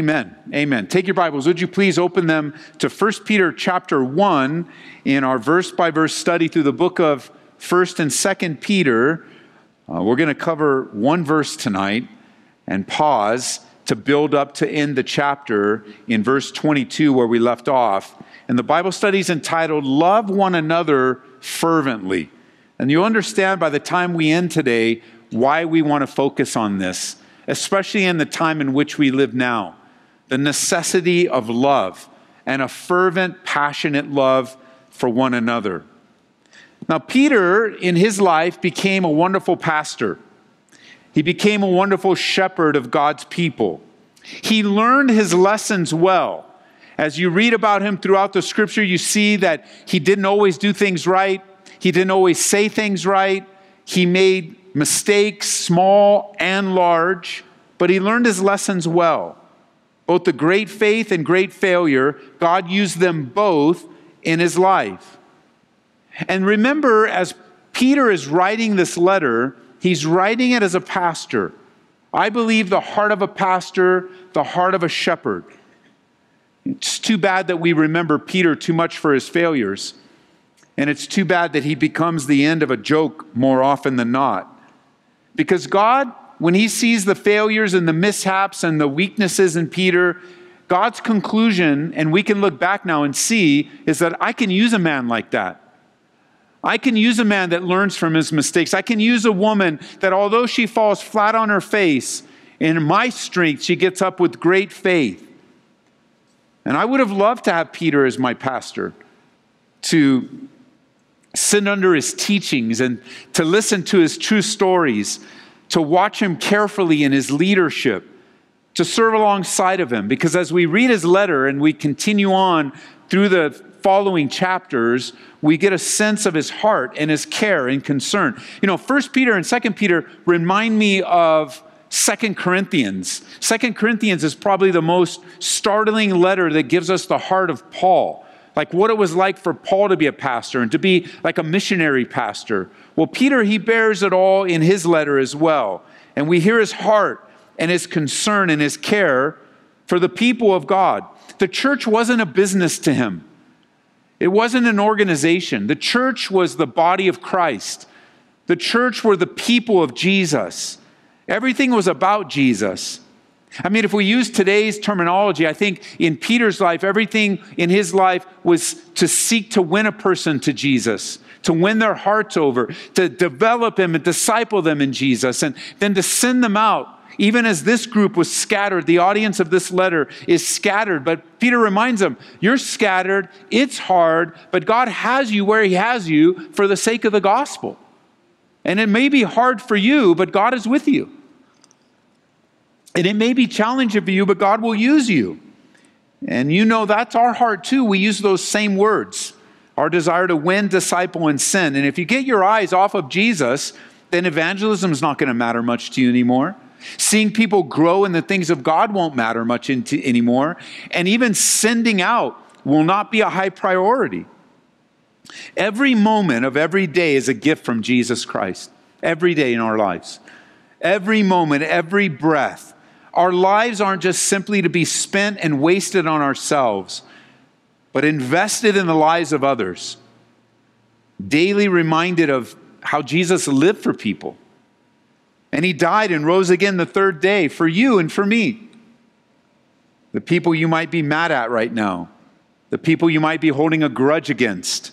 Amen. Amen. Take your Bibles. Would you please open them to 1 Peter chapter 1 in our verse by verse study through the book of 1st and 2nd Peter. Uh, we're going to cover one verse tonight and pause to build up to end the chapter in verse 22 where we left off. And the Bible study is entitled Love One Another Fervently. And you understand by the time we end today why we want to focus on this, especially in the time in which we live now the necessity of love and a fervent, passionate love for one another. Now, Peter, in his life, became a wonderful pastor. He became a wonderful shepherd of God's people. He learned his lessons well. As you read about him throughout the scripture, you see that he didn't always do things right, he didn't always say things right, he made mistakes, small and large, but he learned his lessons well both the great faith and great failure, God used them both in his life. And remember, as Peter is writing this letter, he's writing it as a pastor. I believe the heart of a pastor, the heart of a shepherd. It's too bad that we remember Peter too much for his failures. And it's too bad that he becomes the end of a joke more often than not. Because God when he sees the failures and the mishaps and the weaknesses in Peter, God's conclusion, and we can look back now and see, is that I can use a man like that. I can use a man that learns from his mistakes. I can use a woman that, although she falls flat on her face, in my strength, she gets up with great faith. And I would have loved to have Peter as my pastor, to sit under his teachings and to listen to his true stories to watch him carefully in his leadership, to serve alongside of him. Because as we read his letter and we continue on through the following chapters, we get a sense of his heart and his care and concern. You know, First Peter and Second Peter remind me of Second Corinthians. Second Corinthians is probably the most startling letter that gives us the heart of Paul like what it was like for Paul to be a pastor and to be like a missionary pastor. Well, Peter, he bears it all in his letter as well. And we hear his heart and his concern and his care for the people of God. The church wasn't a business to him, it wasn't an organization. The church was the body of Christ, the church were the people of Jesus. Everything was about Jesus. I mean, if we use today's terminology, I think in Peter's life, everything in his life was to seek to win a person to Jesus, to win their hearts over, to develop them and disciple them in Jesus, and then to send them out. Even as this group was scattered, the audience of this letter is scattered. But Peter reminds them, You're scattered, it's hard, but God has you where He has you for the sake of the gospel. And it may be hard for you, but God is with you. And it may be challenging for you, but God will use you. And you know that's our heart too. We use those same words our desire to win, disciple, and send. And if you get your eyes off of Jesus, then evangelism is not going to matter much to you anymore. Seeing people grow in the things of God won't matter much into, anymore. And even sending out will not be a high priority. Every moment of every day is a gift from Jesus Christ, every day in our lives. Every moment, every breath our lives aren't just simply to be spent and wasted on ourselves, but invested in the lives of others. Daily reminded of how Jesus lived for people. And he died and rose again the third day for you and for me. The people you might be mad at right now, the people you might be holding a grudge against,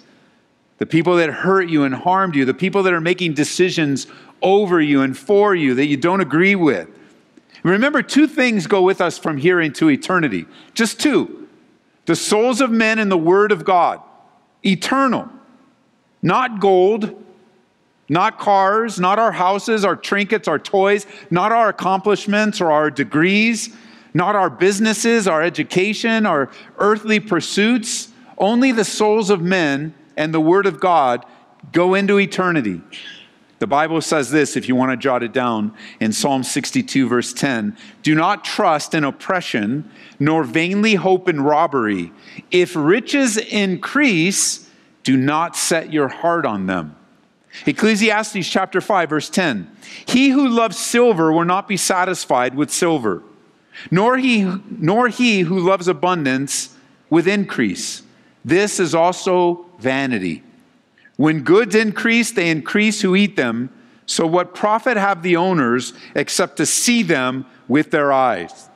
the people that hurt you and harmed you, the people that are making decisions over you and for you that you don't agree with. Remember, two things go with us from here into eternity. Just two the souls of men and the Word of God. Eternal. Not gold, not cars, not our houses, our trinkets, our toys, not our accomplishments or our degrees, not our businesses, our education, our earthly pursuits. Only the souls of men and the Word of God go into eternity. The Bible says this, if you want to jot it down, in Psalm 62, verse 10 Do not trust in oppression, nor vainly hope in robbery. If riches increase, do not set your heart on them. Ecclesiastes chapter 5, verse 10 He who loves silver will not be satisfied with silver, nor he, nor he who loves abundance with increase. This is also vanity. When goods increase, they increase who eat them. So, what profit have the owners except to see them with their eyes?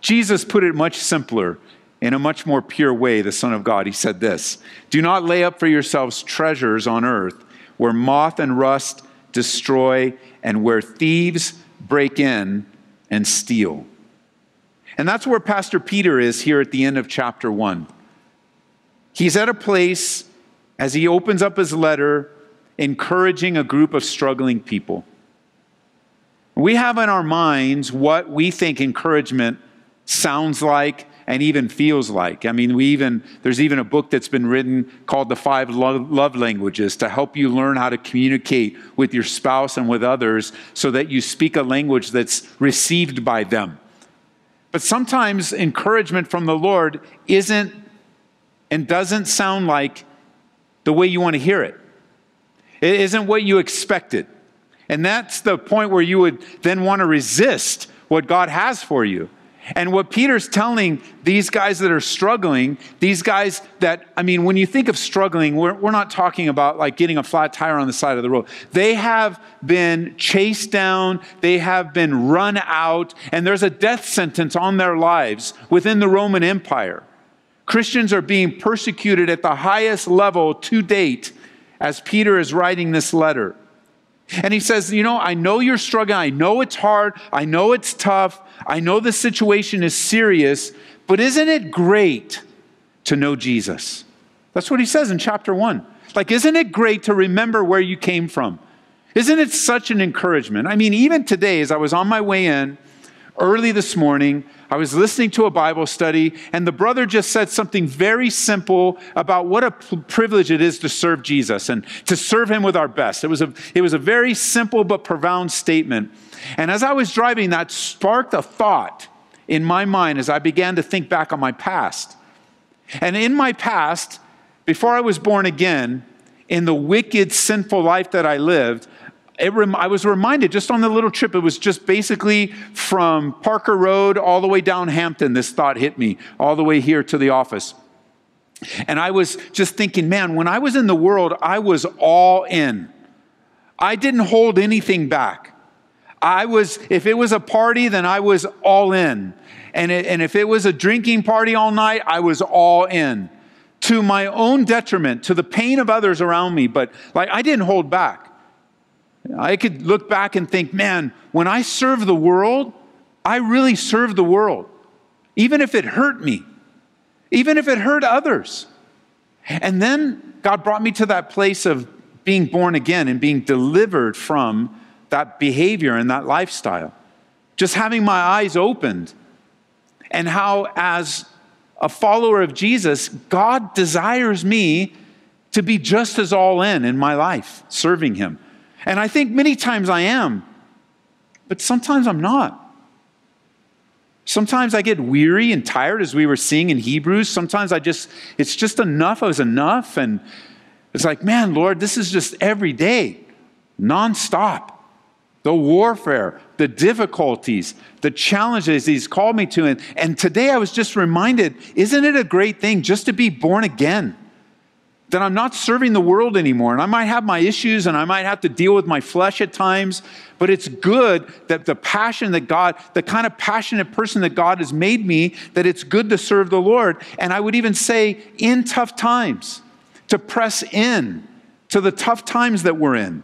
Jesus put it much simpler in a much more pure way, the Son of God. He said this Do not lay up for yourselves treasures on earth where moth and rust destroy and where thieves break in and steal. And that's where Pastor Peter is here at the end of chapter 1. He's at a place as he opens up his letter encouraging a group of struggling people. We have in our minds what we think encouragement sounds like and even feels like. I mean, we even there's even a book that's been written called The Five Love Languages to help you learn how to communicate with your spouse and with others so that you speak a language that's received by them. But sometimes encouragement from the Lord isn't and doesn't sound like the way you want to hear it. It isn't what you expected. And that's the point where you would then want to resist what God has for you. And what Peter's telling these guys that are struggling, these guys that, I mean, when you think of struggling, we're, we're not talking about like getting a flat tire on the side of the road. They have been chased down, they have been run out, and there's a death sentence on their lives within the Roman Empire. Christians are being persecuted at the highest level to date as Peter is writing this letter. And he says, You know, I know you're struggling. I know it's hard. I know it's tough. I know the situation is serious. But isn't it great to know Jesus? That's what he says in chapter one. Like, isn't it great to remember where you came from? Isn't it such an encouragement? I mean, even today, as I was on my way in early this morning, I was listening to a Bible study, and the brother just said something very simple about what a privilege it is to serve Jesus and to serve him with our best. It was a, it was a very simple but profound statement. And as I was driving, that sparked a thought in my mind as I began to think back on my past. And in my past, before I was born again, in the wicked, sinful life that I lived, rem- I was reminded just on the little trip, it was just basically from Parker Road all the way down Hampden. This thought hit me all the way here to the office. And I was just thinking, man, when I was in the world, I was all in. I didn't hold anything back. I was, if it was a party, then I was all in. And, it, and if it was a drinking party all night, I was all in to my own detriment, to the pain of others around me. But like, I didn't hold back. I could look back and think, man, when I serve the world, I really serve the world, even if it hurt me, even if it hurt others. And then God brought me to that place of being born again and being delivered from that behavior and that lifestyle. Just having my eyes opened, and how, as a follower of Jesus, God desires me to be just as all in in my life, serving Him. And I think many times I am, but sometimes I'm not. Sometimes I get weary and tired, as we were seeing in Hebrews. Sometimes I just, it's just enough I was enough. And it's like, man, Lord, this is just every day, nonstop. The warfare, the difficulties, the challenges He's called me to. And, and today I was just reminded isn't it a great thing just to be born again? That I'm not serving the world anymore. And I might have my issues and I might have to deal with my flesh at times, but it's good that the passion that God, the kind of passionate person that God has made me, that it's good to serve the Lord. And I would even say in tough times, to press in to the tough times that we're in.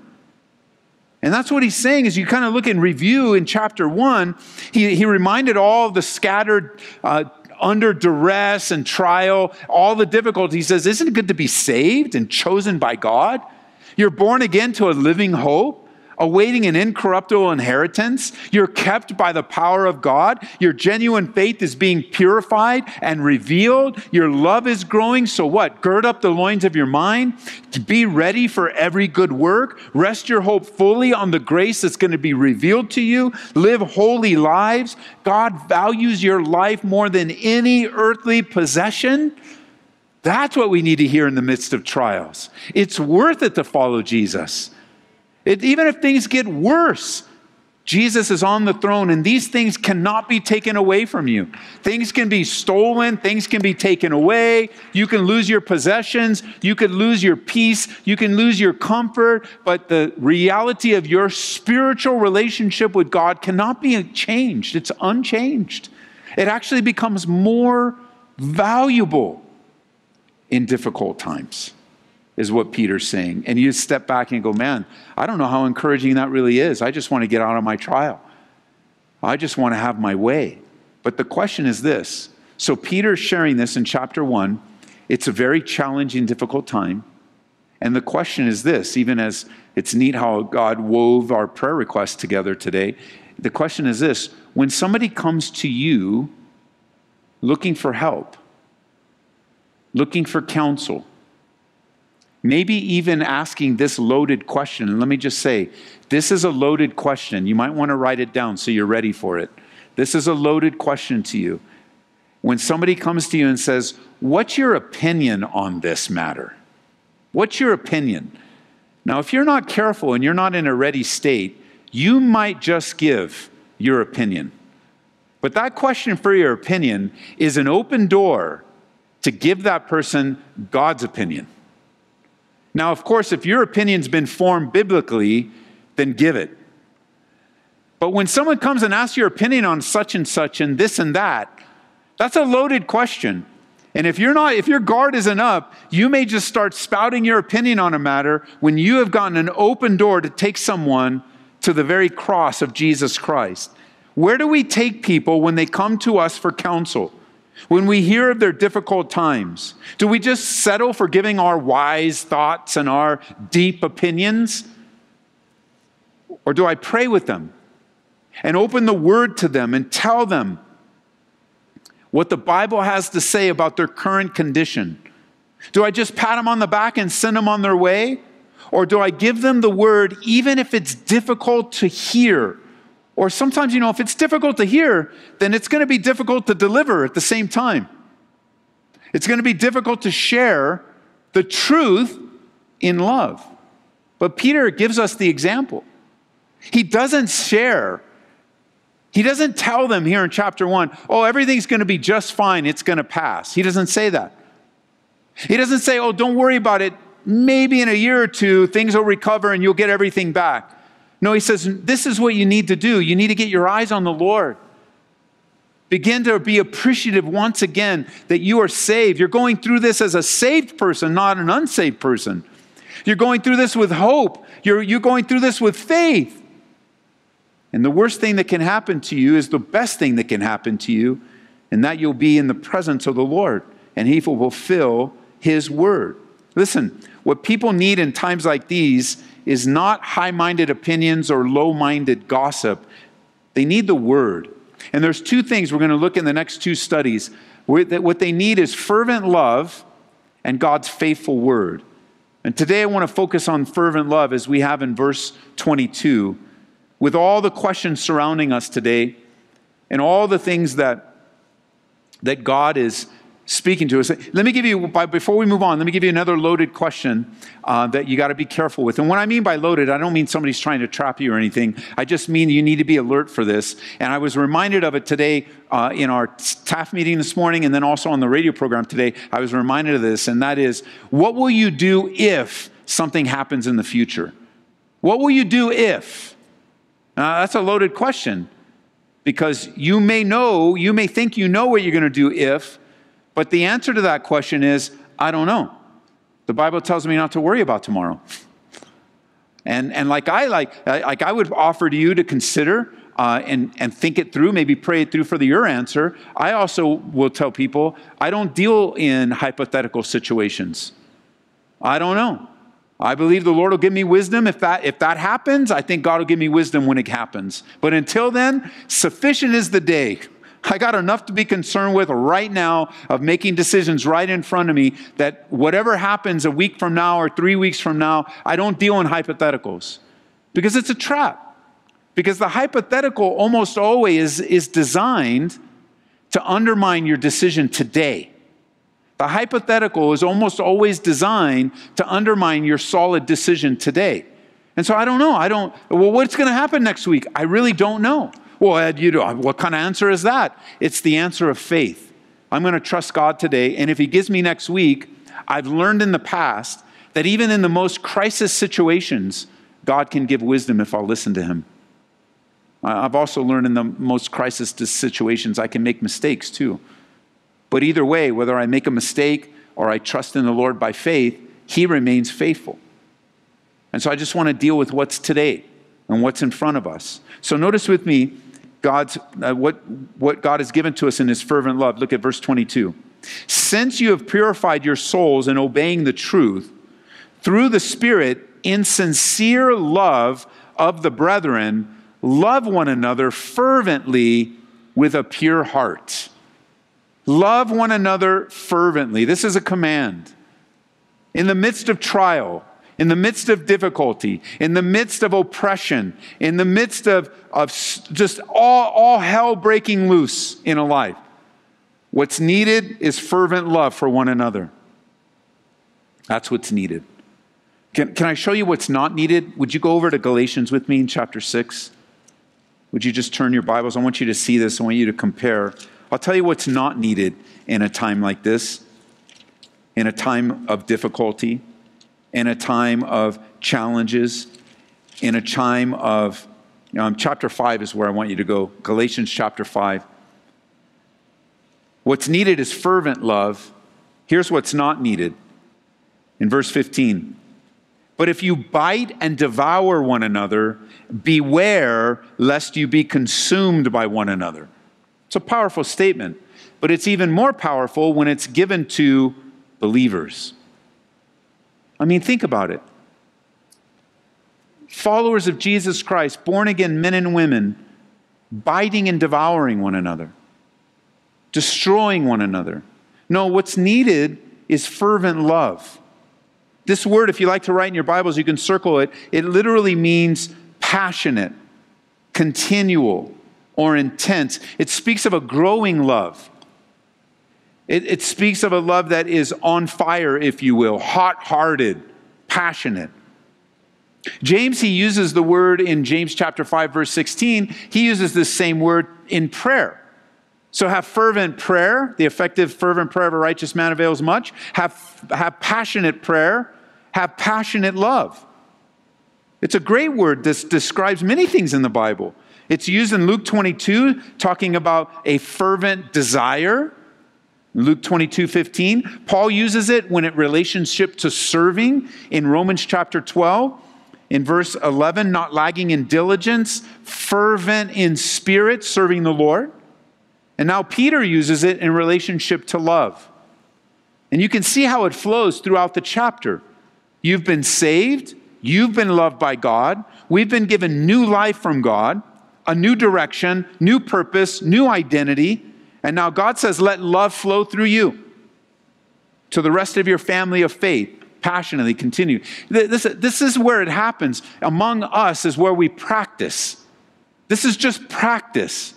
And that's what he's saying as you kind of look in review in chapter one. He, he reminded all of the scattered uh, under duress and trial, all the difficulties, says, Isn't it good to be saved and chosen by God? You're born again to a living hope awaiting an incorruptible inheritance. You're kept by the power of God. Your genuine faith is being purified and revealed. Your love is growing. So, what? Gird up the loins of your mind. Be ready for every good work. Rest your hope fully on the grace that's going to be revealed to you. Live holy lives. God values your life more than any earthly possession. That's what we need to hear in the midst of trials. It's worth it to follow Jesus. It, even if things get worse, Jesus is on the throne, and these things cannot be taken away from you. Things can be stolen, things can be taken away. You can lose your possessions, you could lose your peace, you can lose your comfort, but the reality of your spiritual relationship with God cannot be changed. It's unchanged. It actually becomes more valuable in difficult times is what Peter's saying. And you step back and go, man, I don't know how encouraging that really is. I just want to get out of my trial. I just want to have my way. But the question is this so Peter's sharing this in chapter one. It's a very challenging, difficult time. And the question is this even as it's neat how God wove our prayer requests together today, the question is this when somebody comes to you looking for help, looking for counsel, Maybe even asking this loaded question. And let me just say, this is a loaded question. You might want to write it down so you're ready for it. This is a loaded question to you. When somebody comes to you and says, What's your opinion on this matter? What's your opinion? Now, if you're not careful and you're not in a ready state, you might just give your opinion. But that question for your opinion is an open door to give that person God's opinion. Now, of course, if your opinion's been formed biblically, then give it. But when someone comes and asks your opinion on such and such and this and that, that's a loaded question. And if you're not, if your guard isn't up, you may just start spouting your opinion on a matter when you have gotten an open door to take someone to the very cross of Jesus Christ. Where do we take people when they come to us for counsel? When we hear of their difficult times, do we just settle for giving our wise thoughts and our deep opinions? Or do I pray with them and open the word to them and tell them what the Bible has to say about their current condition? Do I just pat them on the back and send them on their way? Or do I give them the word even if it's difficult to hear? Or sometimes, you know, if it's difficult to hear, then it's going to be difficult to deliver at the same time. It's going to be difficult to share the truth in love. But Peter gives us the example. He doesn't share, he doesn't tell them here in chapter one, oh, everything's going to be just fine, it's going to pass. He doesn't say that. He doesn't say, oh, don't worry about it. Maybe in a year or two, things will recover and you'll get everything back. No, he says, this is what you need to do. You need to get your eyes on the Lord. Begin to be appreciative once again that you are saved. You're going through this as a saved person, not an unsaved person. You're going through this with hope. You're, you're going through this with faith. And the worst thing that can happen to you is the best thing that can happen to you, and that you'll be in the presence of the Lord, and He will fulfill His word. Listen, what people need in times like these is not high minded opinions or low minded gossip. They need the word. And there's two things we're going to look in the next two studies. What they need is fervent love and God's faithful word. And today I want to focus on fervent love as we have in verse 22. With all the questions surrounding us today and all the things that, that God is speaking to us. Let me give you, before we move on, let me give you another loaded question uh, that you got to be careful with. And what I mean by loaded, I don't mean somebody's trying to trap you or anything. I just mean you need to be alert for this. And I was reminded of it today uh, in our staff meeting this morning and then also on the radio program today. I was reminded of this, and that is what will you do if something happens in the future? What will you do if? Uh, that's a loaded question because you may know, you may think you know what you're going to do if, but the answer to that question is I don't know. The Bible tells me not to worry about tomorrow. And, and like I like, like I would offer to you to consider uh, and, and think it through, maybe pray it through for the, your answer. I also will tell people I don't deal in hypothetical situations. I don't know. I believe the Lord will give me wisdom. If that, if that happens, I think God will give me wisdom when it happens. But until then, sufficient is the day I got enough to be concerned with right now of making decisions right in front of me that whatever happens a week from now or three weeks from now, I don't deal in hypotheticals because it's a trap. Because the hypothetical almost always is, designed to undermine your decision today. The hypothetical is almost always designed to undermine your solid decision today. And so I don't know. I don't, well, what's going to happen next week? I really don't know. Well, Ed, you know, what kind of answer is that? It's the answer of faith. I'm going to trust God today. And if He gives me next week, I've learned in the past that even in the most crisis situations, God can give wisdom if I'll listen to Him. I've also learned in the most crisis situations, I can make mistakes too. But either way, whether I make a mistake or I trust in the Lord by faith, He remains faithful. And so I just want to deal with what's today and what's in front of us. So notice with me God's, uh, what, what God has given to us in His fervent love. Look at verse 22. Since you have purified your souls in obeying the truth through the Spirit in sincere love of the brethren, love one another fervently with a pure heart. Love one another fervently. This is a command. In the midst of trial, in the midst of difficulty, in the midst of oppression, in the midst of, of just all, all hell breaking loose in a life, what's needed is fervent love for one another. That's what's needed. Can, can I show you what's not needed? Would you go over to Galatians with me in chapter 6? Would you just turn your Bibles? I want you to see this. I want you to compare. I'll tell you what's not needed in a time like this, in a time of difficulty in a time of challenges, in a time of, um, chapter 5 is where I want you to go. Galatians chapter 5. What's needed is fervent love. Here's what's not needed in verse 15. But if you bite and devour one another, beware lest you be consumed by one another. It's a powerful statement, but it's even more powerful when it's given to believers. I mean, think about it. Followers of Jesus Christ, born again men and women, biting and devouring one another, destroying one another. No, what's needed is fervent love. This word, if you like to write in your Bibles, you can circle it. It literally means passionate, continual, or intense. It speaks of a growing love. It, it speaks of a love that is on fire, if you will, hot hearted, passionate. James, he uses the word in James chapter 5, verse 16, he uses this same word in prayer. So have fervent prayer, the effective fervent prayer of a righteous man avails much. Have, have passionate prayer, have passionate love. It's a great word. This describes many things in the Bible. It's used in Luke 22, talking about a fervent desire. Luke 22, 15. Paul uses it when it relationship to serving in Romans chapter 12. In verse 11, not lagging in diligence, fervent in spirit, serving the Lord. And now Peter uses it in relationship to love. And you can see how it flows throughout the chapter. You've been saved, you've been loved by God, we've been given new life from God, a new direction, new purpose, new identity. And now God says, let love flow through you to the rest of your family of faith. Passionately continue. This, this is where it happens. Among us is where we practice. This is just practice.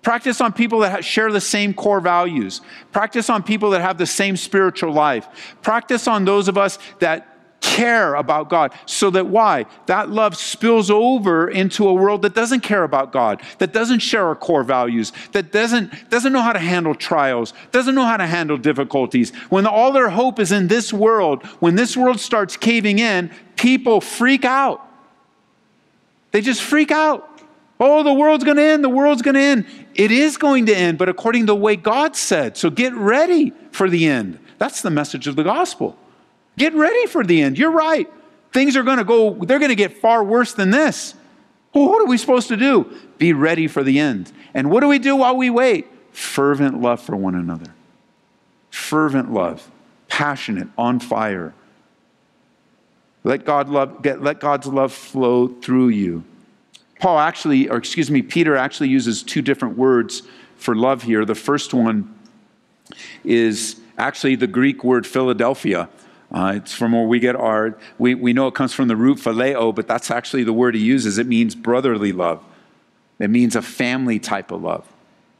Practice on people that share the same core values. Practice on people that have the same spiritual life. Practice on those of us that care about God. So that why? That love spills over into a world that doesn't care about God, that doesn't share our core values, that doesn't, doesn't know how to handle trials, doesn't know how to handle difficulties. When all their hope is in this world, when this world starts caving in, people freak out. They just freak out. Oh, the world's going to end. The world's going to end. It is going to end, but according to the way God said. So get ready for the end. That's the message of the gospel. Get ready for the end. You're right. Things are going to go, they're going to get far worse than this. Well, what are we supposed to do? Be ready for the end. And what do we do while we wait? Fervent love for one another. Fervent love, passionate, on fire. Let, God love, get, let God's love flow through you. Paul actually, or excuse me, Peter actually uses two different words for love here. The first one is actually the Greek word Philadelphia. Uh, it's from where we get our, we, we know it comes from the root phileo, but that's actually the word he uses. It means brotherly love, it means a family type of love.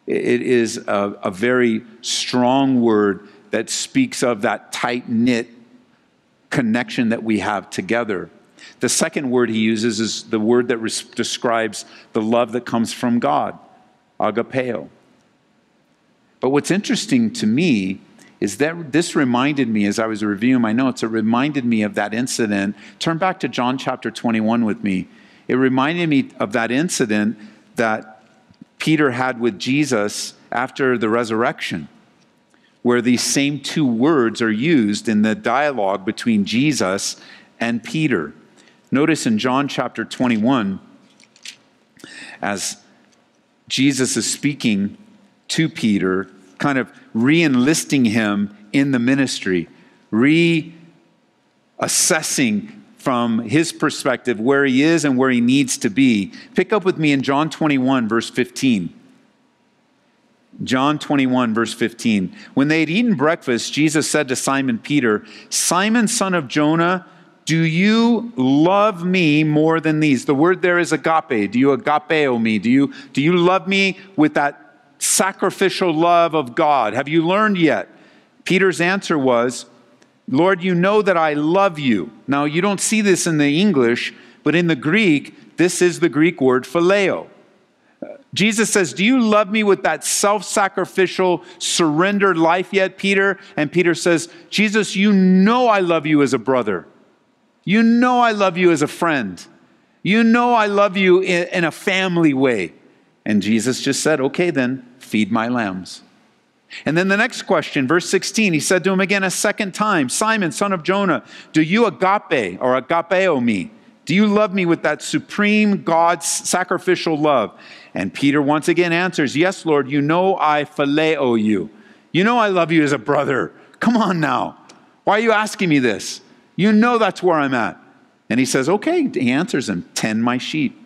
It is a, a very strong word that speaks of that tight knit connection that we have together. The second word he uses is the word that res- describes the love that comes from God, agapeo. But what's interesting to me is that this reminded me as I was reviewing my notes, it reminded me of that incident. Turn back to John chapter 21 with me. It reminded me of that incident that Peter had with Jesus after the resurrection, where these same two words are used in the dialogue between Jesus and Peter. Notice in John chapter 21, as Jesus is speaking to Peter, kind of re enlisting him in the ministry, reassessing from his perspective where he is and where he needs to be. Pick up with me in John 21, verse 15. John 21, verse 15. When they had eaten breakfast, Jesus said to Simon Peter, Simon, son of Jonah, do you love me more than these? The word there is agape. Do you agapeo me? Do you, do you love me with that sacrificial love of God? Have you learned yet? Peter's answer was, Lord, you know that I love you. Now, you don't see this in the English, but in the Greek, this is the Greek word phileo. Jesus says, Do you love me with that self sacrificial, surrendered life yet, Peter? And Peter says, Jesus, you know I love you as a brother. You know I love you as a friend. You know I love you in, in a family way. And Jesus just said, Okay, then, feed my lambs. And then the next question, verse 16, he said to him again a second time, Simon, son of Jonah, do you agape or agapeo me? Do you love me with that supreme God's sacrificial love? And Peter once again answers, Yes, Lord, you know I phileo you. You know I love you as a brother. Come on now. Why are you asking me this? You know that's where I'm at. And he says, Okay. He answers him, Tend my sheep.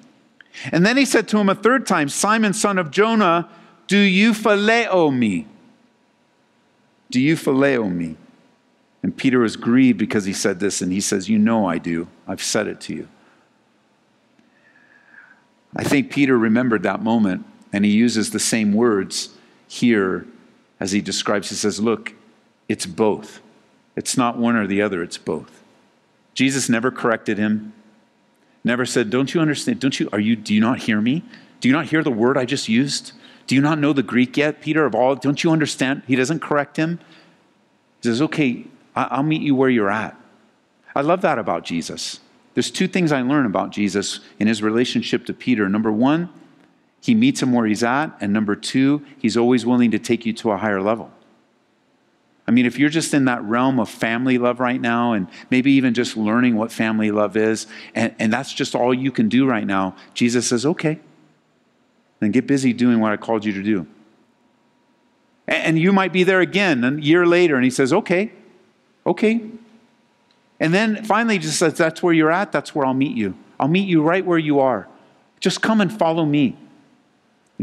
And then he said to him a third time, Simon, son of Jonah, do you phileo me? Do you phileo me? And Peter was grieved because he said this, and he says, You know I do. I've said it to you. I think Peter remembered that moment, and he uses the same words here as he describes. He says, Look, it's both. It's not one or the other, it's both. Jesus never corrected him, never said, Don't you understand? Don't you, are you, do you not hear me? Do you not hear the word I just used? Do you not know the Greek yet, Peter? Of all, don't you understand? He doesn't correct him. He says, Okay, I'll meet you where you're at. I love that about Jesus. There's two things I learn about Jesus in his relationship to Peter. Number one, he meets him where he's at. And number two, he's always willing to take you to a higher level. I mean, if you're just in that realm of family love right now, and maybe even just learning what family love is, and, and that's just all you can do right now, Jesus says, okay, then get busy doing what I called you to do. And, you might be there again a year later, and he says, okay, okay, and then finally, just says, That's where you're at, that's where I'll meet you. I'll meet you right where you are. Just come and follow me.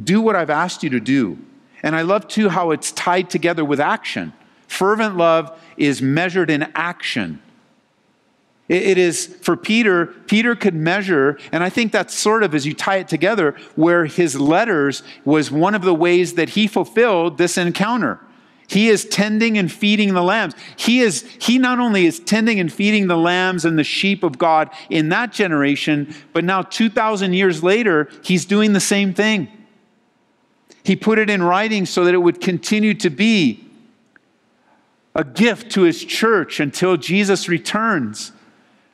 Do what I've asked you to do. And I love too how it's tied together with action. Fervent love is measured in action. It is for Peter, Peter could measure, and I think that's sort of as you tie it together, where his letters was one of the ways that he fulfilled this encounter. He is tending and feeding the lambs. He is he not only is tending and feeding the lambs and the sheep of God in that generation, but now 2000 years later, he's doing the same thing. He put it in writing so that it would continue to be a gift to his church until Jesus returns.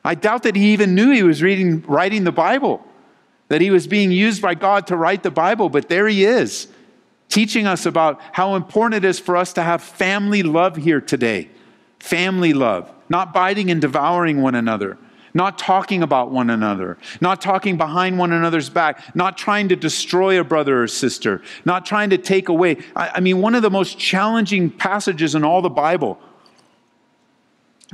I doubt that he even knew he was reading writing the Bible, that he was being used by God to write the Bible, but there he is teaching us about how important it is for us to have family love here today. Family love, not biting and devouring one another, not talking about one another, not talking behind one another's back, not trying to destroy a brother or sister, not trying to take away. I, I mean, one of the most challenging passages in all the Bible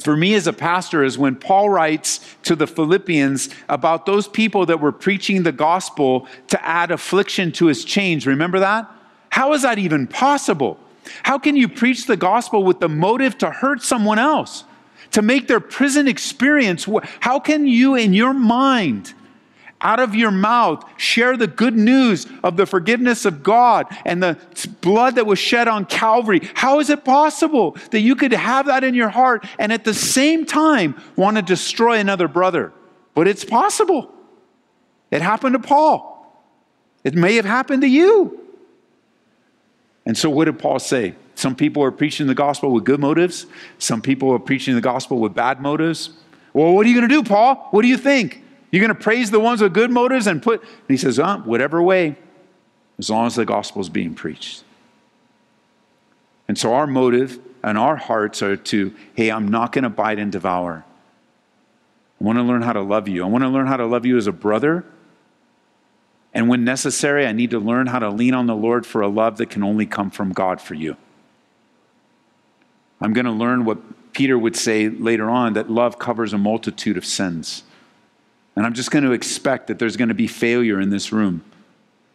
for me as a pastor is when Paul writes to the Philippians about those people that were preaching the gospel to add affliction to his chains. Remember that? How is that even possible? How can you preach the gospel with the motive to hurt someone else, to make their prison experience? How can you, in your mind, out of your mouth, share the good news of the forgiveness of God and the blood that was shed on Calvary? How is it possible that you could have that in your heart and at the same time want to destroy another brother? but it's possible. It happened to Paul. It may have happened to you. And so, what did Paul say? Some people are preaching the gospel with good motives, some people are preaching the gospel with bad motives. Well, what are you going to do, Paul? What do you think? You're going to praise the ones with good motives and put. And he says, uh, whatever way, as long as the gospel is being preached. And so, our motive and our hearts are to, hey, I'm not going to bite and devour. I want to learn how to love you. I want to learn how to love you as a brother. And when necessary, I need to learn how to lean on the Lord for a love that can only come from God for you. I'm going to learn what Peter would say later on that love covers a multitude of sins. And I'm just going to expect that there's going to be failure in this room.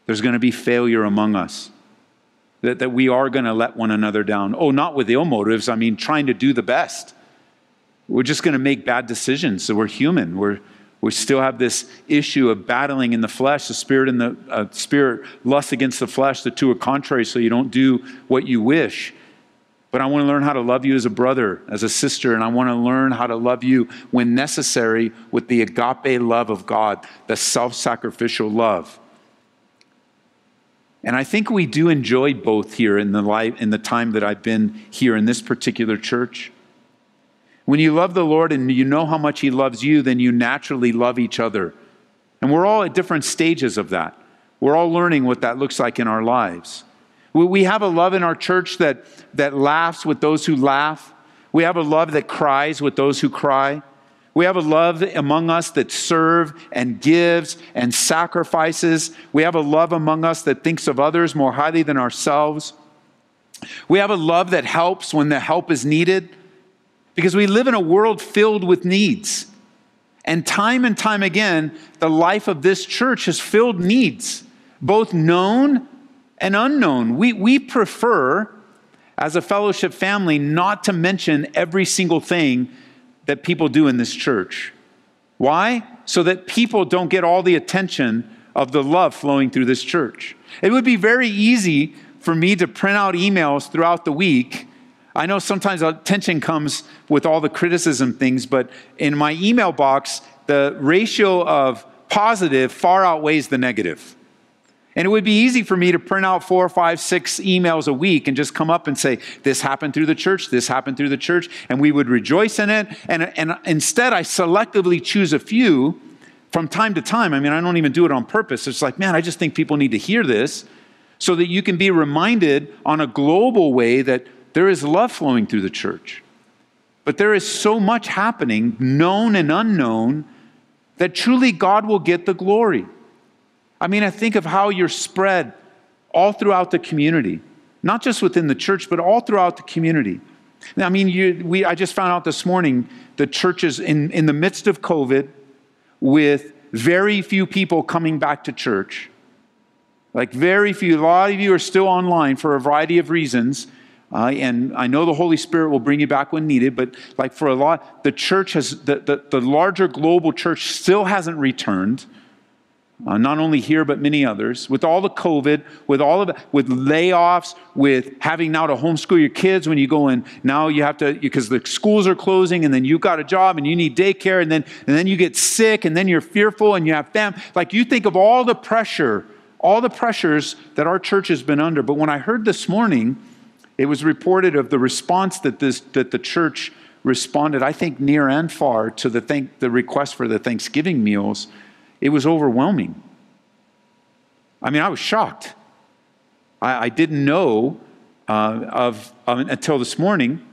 There's going to be failure among us that, that we are going to let one another down. Oh, not with ill motives, I mean, trying to do the best. We're just going to make bad decisions. So we're human. We're, we still have this issue of battling in the flesh, the spirit and the uh, spirit lust against the flesh. The two are contrary, so you don't do what you wish. But I want to learn how to love you as a brother, as a sister, and I want to learn how to love you when necessary with the agape love of God, the self sacrificial love. And I think we do enjoy both here in the life in the time that I've been here in this particular church. When you love the Lord and you know how much He loves you, then you naturally love each other. And we're all at different stages of that. We're all learning what that looks like in our lives. We have a love in our church that, that laughs with those who laugh. We have a love that cries with those who cry. We have a love among us that serve and gives and sacrifices. We have a love among us that thinks of others more highly than ourselves. We have a love that helps when the help is needed because we live in a world filled with needs. And time and time again, the life of this church has filled needs, both known and unknown. We, we prefer, as a fellowship family, not to mention every single thing that people do in this church. Why? So that people don't get all the attention of the love flowing through this church. It would be very easy for me to print out emails throughout the week. I know sometimes attention comes with all the criticism things, but in my email box, the ratio of positive far outweighs the negative. And it would be easy for me to print out four, five, six emails a week and just come up and say, This happened through the church, this happened through the church, and we would rejoice in it. And, and instead, I selectively choose a few from time to time. I mean, I don't even do it on purpose. It's like, man, I just think people need to hear this so that you can be reminded on a global way that there is love flowing through the church. But there is so much happening, known and unknown, that truly God will get the glory. I mean, I think of how you're spread all throughout the community, not just within the church, but all throughout the community. Now, I mean, you, we, I just found out this morning the churches in, in the midst of COVID with very few people coming back to church. Like, very few. A lot of you are still online for a variety of reasons. Uh, and I know the Holy Spirit will bring you back when needed, but like for a lot, the church has, the, the, the larger global church still hasn't returned uh, not only here but many others, with all the COVID, with all of it, with layoffs, with having now to homeschool your kids when you go in. Now you have to because the schools are closing, and then you've got a job and you need daycare, and then and then you get sick, and then you're fearful, and you have fam. Like you think of all the pressure, all the pressures that our church has been under. But when I heard this morning, it was reported of the response that this that the church responded. I think near and far to the thank, the request for the Thanksgiving meals it was overwhelming. I mean, I was shocked. I, I didn't know uh, of, of, until this morning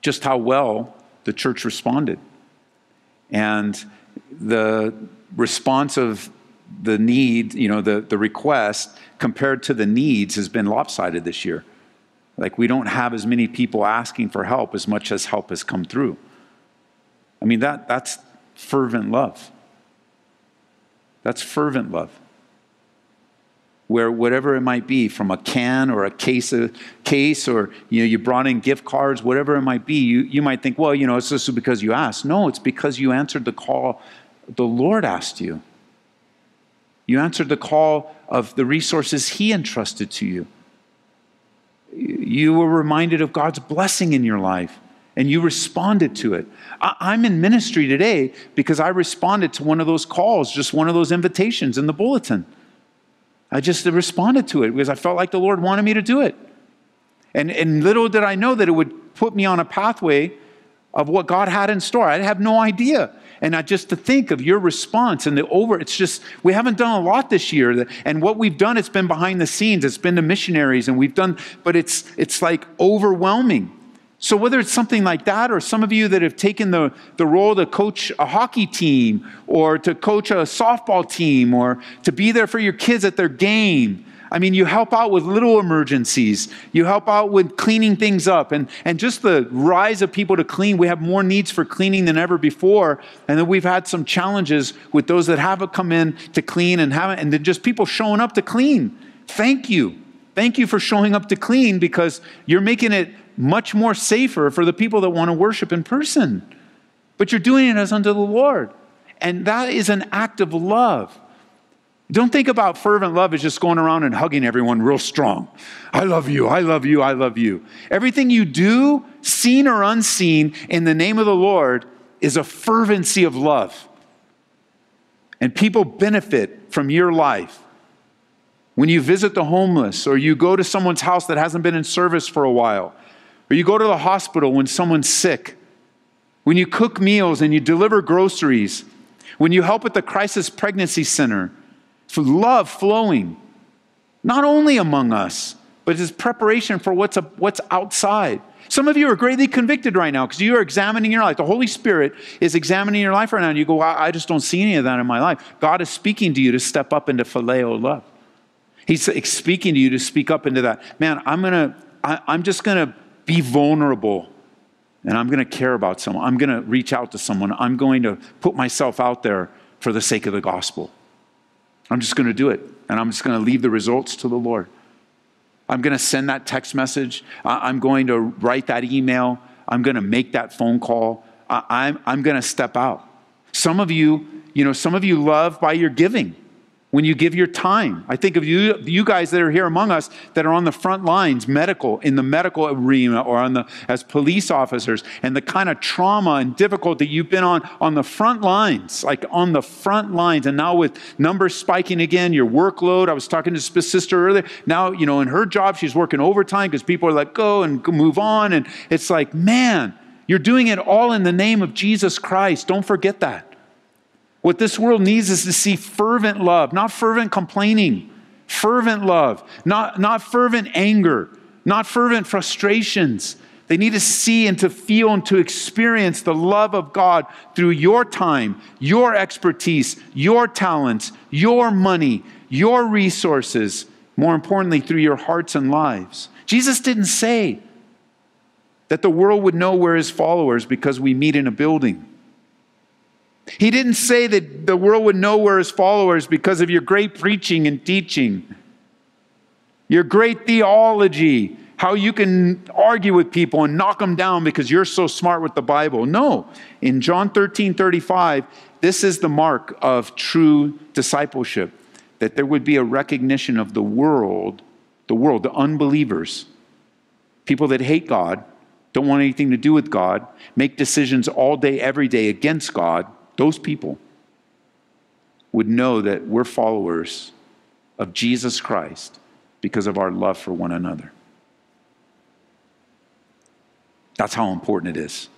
just how well the church responded. And the response of the need, you know, the, the request compared to the needs has been lopsided this year. Like, we don't have as many people asking for help as much as help has come through. I mean, that, that's fervent love. That's fervent love. Where whatever it might be, from a can or a case, case or you know, you brought in gift cards, whatever it might be, you, you might think, well, you know, it's just because you asked. No, it's because you answered the call the Lord asked you. You answered the call of the resources He entrusted to you. You were reminded of God's blessing in your life and you responded to it. I, am in ministry today because I responded to one of those calls, just one of those invitations in the bulletin. I just responded to it because I felt like the Lord wanted me to do it. And, and little did I know that it would put me on a pathway of what God had in store. I have no idea. And I just to think of your response and the over, it's just, we haven't done a lot this year. And what we've done, it's been behind the scenes. It's been the missionaries and we've done, but it's, it's like overwhelming. So, whether it's something like that, or some of you that have taken the, the role to coach a hockey team, or to coach a softball team, or to be there for your kids at their game, I mean, you help out with little emergencies. You help out with cleaning things up. And, and just the rise of people to clean, we have more needs for cleaning than ever before. And then we've had some challenges with those that haven't come in to clean and haven't, and then just people showing up to clean. Thank you. Thank you for showing up to clean because you're making it much more safer for the people that want to worship in person. But you're doing it as unto the Lord. And that is an act of love. Don't think about fervent love as just going around and hugging everyone real strong. I love you, I love you, I love you. Everything you do, seen or unseen, in the name of the Lord is a fervency of love. And people benefit from your life. When you visit the homeless or you go to someone's house that hasn't been in service for a while, or you go to the hospital when someone's sick, when you cook meals and you deliver groceries, when you help at the crisis pregnancy center, for love flowing, not only among us, but as preparation for what's, a, what's outside. Some of you are greatly convicted right now because you are examining your life. The Holy Spirit is examining your life right now, and you go, I just don't see any of that in my life. God is speaking to you to step up into phileo love. He's speaking to you to speak up into that. Man, I'm gonna, I, I'm just gonna be vulnerable and I'm going to care about someone. I'm going to reach out to someone. I'm going to put myself out there for the sake of the gospel. I'm just going to do it. And I'm just going to leave the results to the Lord. I'm going to send that text message. I'm going to write that email. I'm going to make that phone call. I'm, I'm going to step out. Some of you, you know, some of you love by your giving when you give your time. I think of you, you guys that are here among us that are on the front lines, medical, in the medical arena or on the, as police officers, and the kind of trauma and difficulty you've been on on the front lines, like on the front lines. And now with numbers spiking again, your workload. I was talking to sister earlier. Now, you know, in her job, she's working overtime because people are like, go and move on. And it's like, man, you're doing it all in the name of Jesus Christ. Don't forget that. What this world needs is to see fervent love, not fervent complaining, fervent love, not, not fervent anger, not fervent frustrations. They need to see and to feel and to experience the love of God through your time, your expertise, your talents, your money, your resources, more importantly, through your hearts and lives. Jesus didn't say that the world would know we're his followers because we meet in a building. He didn't say that the world would know we're his followers because of your great preaching and teaching, your great theology, how you can argue with people and knock them down because you're so smart with the Bible. No. In John 13 35, this is the mark of true discipleship that there would be a recognition of the world, the world, the unbelievers, people that hate God, don't want anything to do with God, make decisions all day, every day against God those people would know that we're followers of Jesus Christ because of our love for one another. That's how important it is.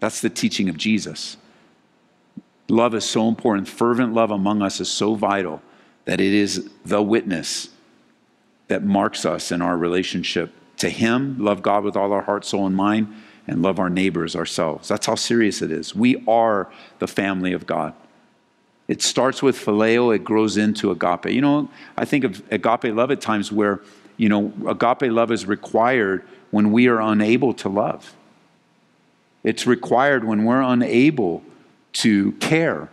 That's the teaching of Jesus. Love is so important. Fervent love among us is so vital that it is the witness that marks us in our relationship to Him. Love God with all our heart, soul, and mind and love our neighbors ourselves. That's how serious it is. We are the family of God. It starts with phileo, it grows into agape. You know, I think of agape love at times where, you know, agape love is required when we are unable to love. It's required when we're unable to care,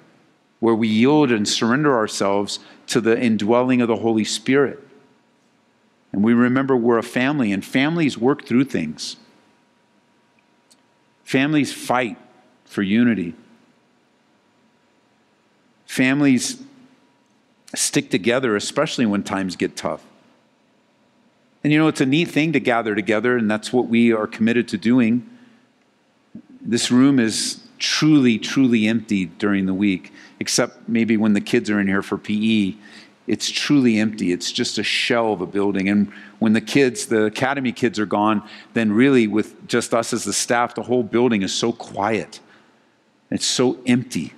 where we yield and surrender ourselves to the indwelling of the Holy Spirit. And we remember we're a family, and families work through things. Families fight for unity. Families stick together, especially when times get tough. And you know, it's a neat thing to gather together, and that's what we are committed to doing. This room is truly, truly empty during the week, except maybe when the kids are in here for PE. It's truly empty. It's just a shell of a building. And when the kids, the academy kids are gone, then really with just us as the staff, the whole building is so quiet. It's so empty.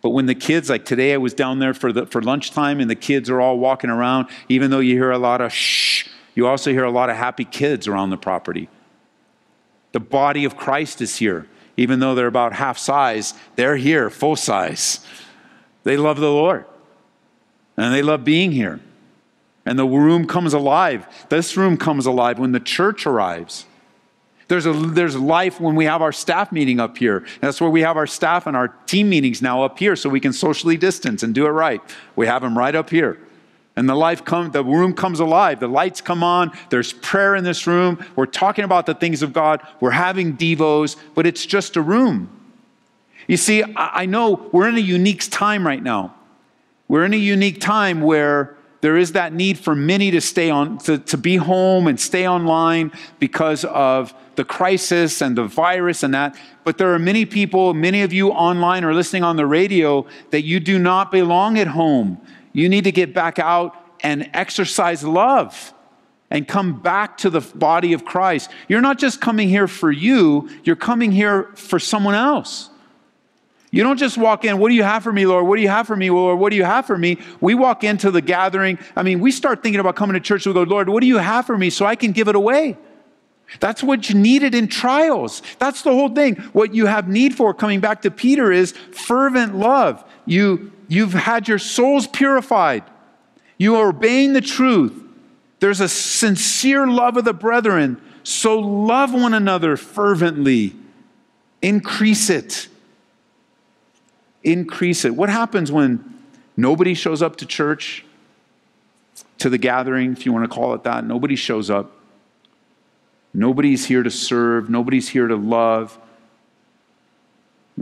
But when the kids, like today, I was down there for, the, for lunchtime and the kids are all walking around, even though you hear a lot of shh, you also hear a lot of happy kids around the property. The body of Christ is here. Even though they're about half size, they're here, full size. They love the Lord and they love being here. And the room comes alive. This room comes alive when the church arrives. There's, a, there's life when we have our staff meeting up here. That's where we have our staff and our team meetings now up here so we can socially distance and do it right. We have them right up here. And the life come, the room comes alive. The lights come on. There's prayer in this room. We're talking about the things of God. We're having devos, but it's just a room. You see, I know we're in a unique time right now. We're in a unique time where there is that need for many to stay on, to, to be home and stay online because of the crisis and the virus and that. But there are many people, many of you online or listening on the radio, that you do not belong at home. You need to get back out and exercise love and come back to the body of Christ. You're not just coming here for you, you're coming here for someone else. You don't just walk in, what do you have for me, Lord? What do you have for me, Lord? What do you have for me? We walk into the gathering. I mean, we start thinking about coming to church. We go, Lord, what do you have for me so I can give it away? That's what you needed in trials. That's the whole thing. What you have need for, coming back to Peter, is fervent love. You, you've had your souls purified. You are obeying the truth. There's a sincere love of the brethren. So love one another fervently. Increase it increase it. What happens when nobody shows up to church, to the gathering, if you want to call it that? Nobody shows up. Nobody's here to serve, nobody's here to love.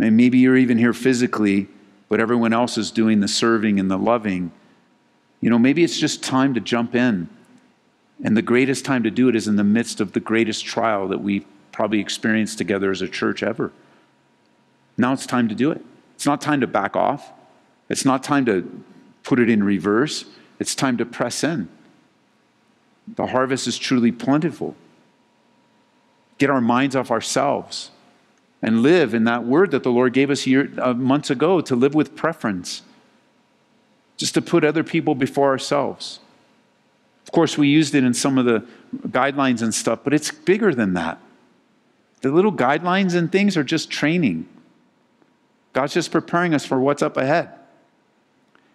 And maybe you're even here physically, but everyone else is doing the serving and the loving. You know, maybe it's just time to jump in. And the greatest time to do it is in the midst of the greatest trial that we've probably experienced together as a church ever. Now it's time to do it. It's not time to back off. It's not time to put it in reverse. It's time to press in. The harvest is truly plentiful. Get our minds off ourselves and live in that word that the Lord gave us year, uh, months ago to live with preference, just to put other people before ourselves. Of course, we used it in some of the guidelines and stuff, but it's bigger than that. The little guidelines and things are just training. God's just preparing us for what's up ahead.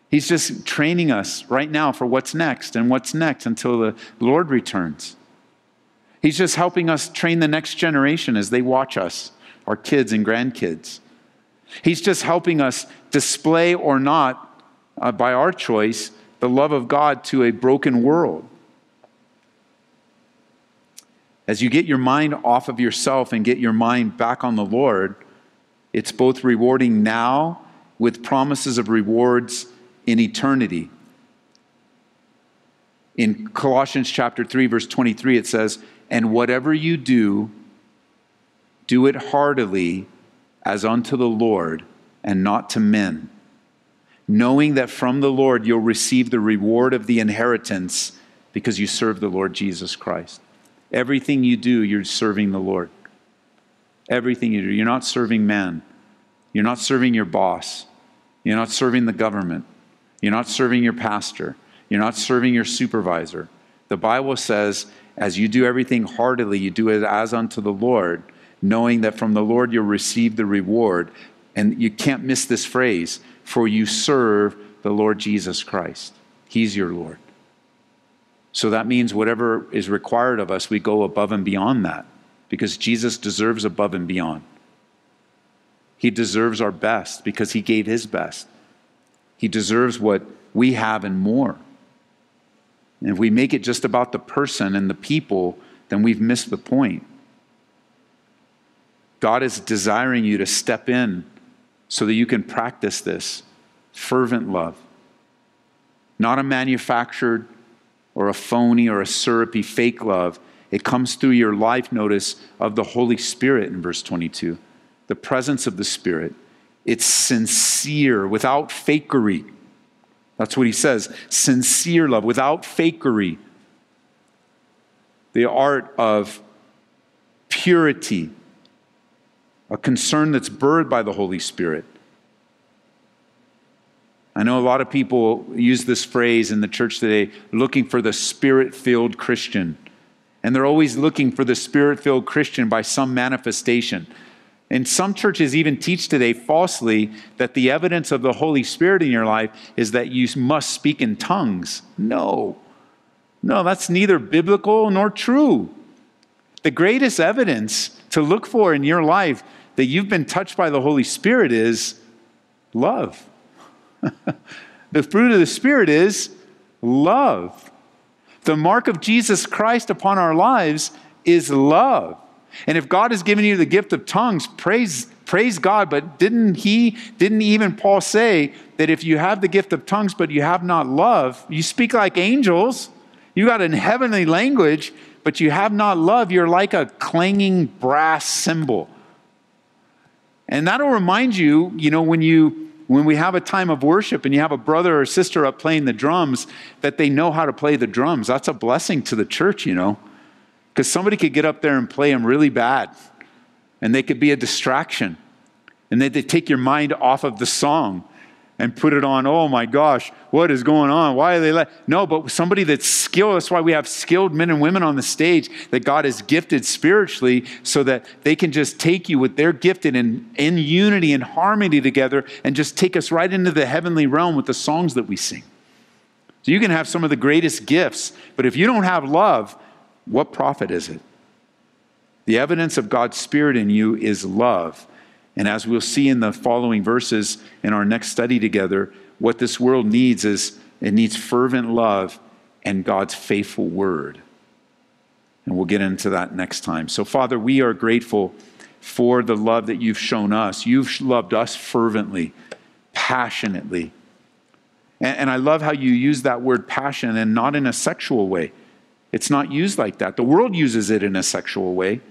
He's just training us right now for what's next and what's next until the Lord returns. He's just helping us train the next generation as they watch us, our kids and grandkids. He's just helping us display or not, uh, by our choice, the love of God to a broken world. As you get your mind off of yourself and get your mind back on the Lord, it's both rewarding now with promises of rewards in eternity. In Colossians chapter 3 verse 23 it says, "And whatever you do, do it heartily as unto the Lord and not to men, knowing that from the Lord you'll receive the reward of the inheritance because you serve the Lord Jesus Christ." Everything you do, you're serving the Lord. Everything you do. You're not serving man. You're not serving your boss. You're not serving the government. You're not serving your pastor. You're not serving your supervisor. The Bible says, as you do everything heartily, you do it as unto the Lord, knowing that from the Lord you'll receive the reward. And you can't miss this phrase, for you serve the Lord Jesus Christ. He's your Lord. So that means whatever is required of us, we go above and beyond that because Jesus deserves above and beyond. He deserves our best because he gave his best. He deserves what we have and more. And if we make it just about the person and the people, then we've missed the point. God is desiring you to step in so that you can practice this fervent love. Not a manufactured or a phony or a syrupy fake love. It comes through your life, notice, of the Holy Spirit in verse 22. The presence of the Spirit. It's sincere, without fakery. That's what he says sincere love, without fakery. The art of purity, a concern that's birthed by the Holy Spirit. I know a lot of people use this phrase in the church today looking for the spirit filled Christian. And they're always looking for the spirit filled Christian by some manifestation. And some churches even teach today falsely that the evidence of the Holy Spirit in your life is that you must speak in tongues. No. No, that's neither biblical nor true. The greatest evidence to look for in your life that you've been touched by the Holy Spirit is love. the fruit of the Spirit is love. The mark of Jesus Christ upon our lives is love. And if God has given you the gift of tongues, praise, praise God. But didn't he, didn't even Paul say that if you have the gift of tongues, but you have not love, you speak like angels, you got a heavenly language, but you have not love, you're like a clanging brass cymbal. And that'll remind you, you know, when you when we have a time of worship and you have a brother or sister up playing the drums, that they know how to play the drums. That's a blessing to the church, you know. Because somebody could get up there and play them really bad, and they could be a distraction. And they, take your mind off of the song and put it on, oh my gosh, what is going on? Why are they let? No, but somebody that's skilled. That's why we have skilled men and women on the stage that God has gifted spiritually so that they can just take you with their gifted and in unity and harmony together and just take us right into the heavenly realm with the songs that we sing. So you can have some of the greatest gifts, but if you don't have love, what profit is it? The evidence of God's Spirit in you is love. And as we'll see in the following verses in our next study together, what this world needs is it needs fervent love and God's faithful word. And we'll get into that next time. So, Father, we are grateful for the love that you've shown us. You've loved us fervently, passionately. And, and I love how you use that word passion and not in a sexual way. It's not used like that. The world uses it in a sexual way,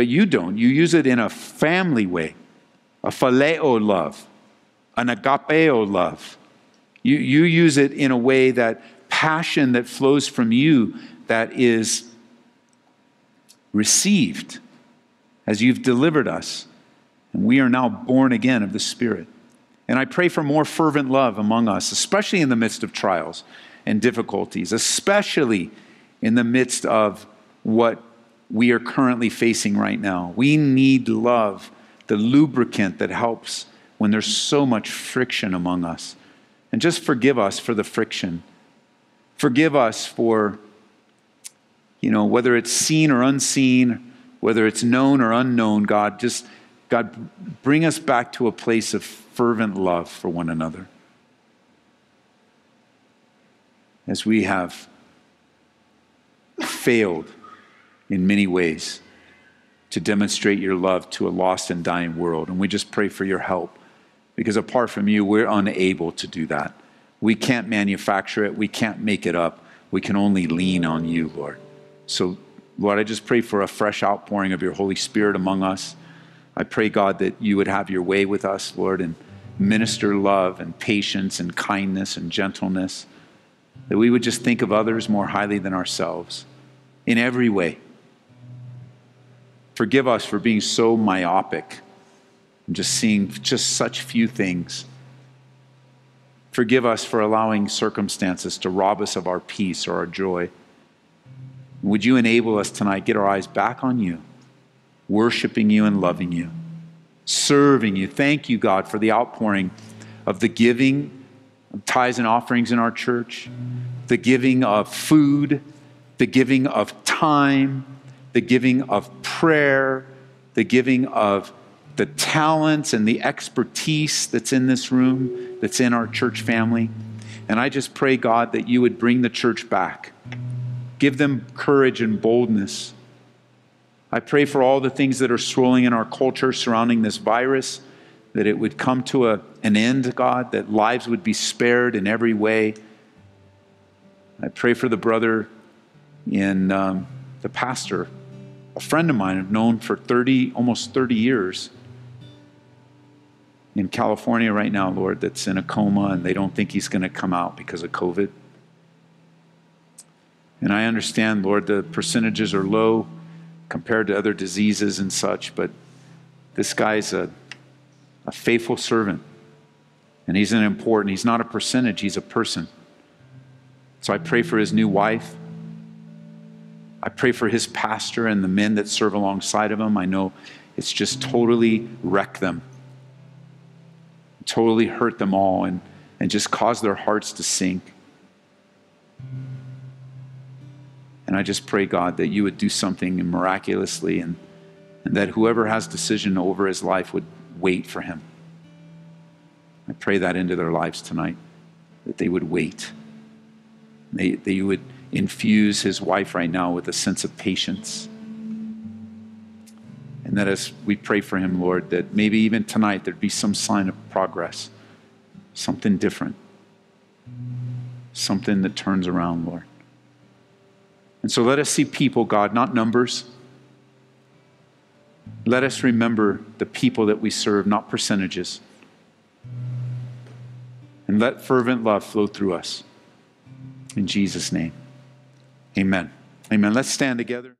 but you don't. You use it in a family way, a phileo love, an agapeo love. You, you use it in a way that passion that flows from you that is received as you've delivered us. And we are now born again of the Spirit. And I pray for more fervent love among us, especially in the midst of trials and difficulties, especially in the midst of what we are currently facing right now. We need love, the lubricant that helps when there's so much friction among us. And just forgive us for the friction. Forgive us for, you know, whether it's seen or unseen, whether it's known or unknown, God, just, God, bring us back to a place of fervent love for one another. As we have failed in many ways to demonstrate your love to a lost and dying world. And we just pray for your help because apart from you, we're unable to do that. We can't manufacture it, we can't make it up. We can only lean on you, Lord. So, Lord, I just pray for a fresh outpouring of your Holy Spirit among us. I pray, God, that you would have your way with us, Lord, and minister love and patience and kindness and gentleness. That we would just think of others more highly than ourselves in every way. Forgive us for being so myopic and just seeing just such few things. Forgive us for allowing circumstances to rob us of our peace or our joy. Would you enable us tonight get our eyes back on you, worshiping you and loving you, serving you? Thank you, God, for the outpouring of the giving of tithes and offerings in our church, the giving of food, the giving of time, the giving of prayer, the giving of the talents and the expertise that's in this room, that's in our church family. And I just pray, God, that you would bring the church back. Give them courage and boldness. I pray for all the things that are swirling in our culture surrounding this virus, that it would come to a, an end, God, that lives would be spared in every way. I pray for the brother in um, the pastor, a friend of mine I've known for 30, almost 30 years in California right now, Lord, that's in a coma and they don't think he's going to come out because of COVID. And I understand, Lord, the percentages are low compared to other diseases and such, but this guy's a, a faithful servant. And he's an important, he's not a percentage, he's a person. So I pray for his new wife. I pray for his pastor and the men that serve alongside of him. I know it's just totally wrecked them, totally hurt them all, and, and just caused their hearts to sink. And I just pray, God, that you would do something miraculously and, and that whoever has decision over his life would wait for him. I pray that into their lives tonight, that they would wait. They, that you would infuse his wife right now with a sense of patience. And that as we pray for him, Lord, that maybe even tonight there'd be some sign of progress, something different, something that turns around, Lord. And so let us see people, God, not numbers. Let us remember the people that we serve, not percentages. And let fervent love flow through us. In Jesus' name. Amen. Amen. Let's stand together.